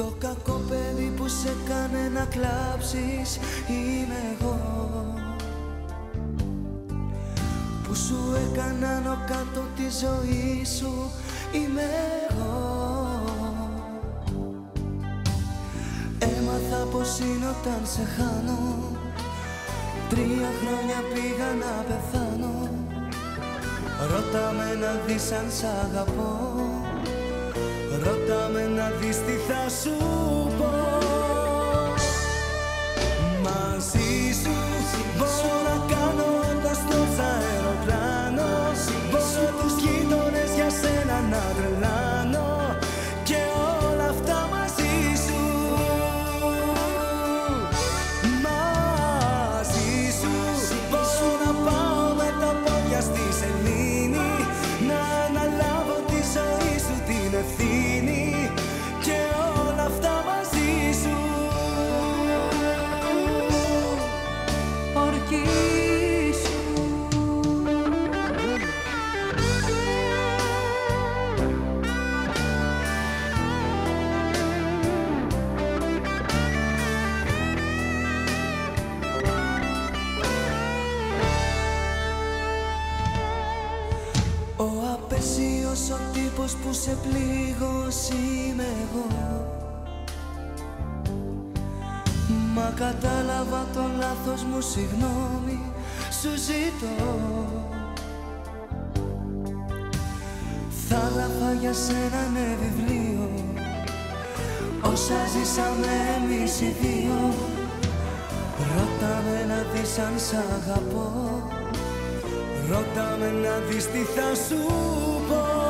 Το κακό παιδί που σε κάνε να κλάψεις είμαι εγώ. Που σου έκανα νο κάτω τη ζωή σου είμαι εγώ. Έμαθα πως είναι όταν σε χάνω. Τρία χρόνια πήγα να πεθάνω. Ρώτα με να δεις αν σ' αγαπώ Ρώτα με να δεις τι θα σου Ο απεσίος ο τύπος που σε πλήγωσε είμαι εγώ. Μα κατάλαβα το λάθος μου συγγνώμη σου ζητώ. Θα γράφα για σένα ναι βιβλίο Όσα ζήσαμε εμείς οι δύο. Ρώτα με να δεις αν σ' αγαπώ Ρώτα με να δεις τι θα σου πω.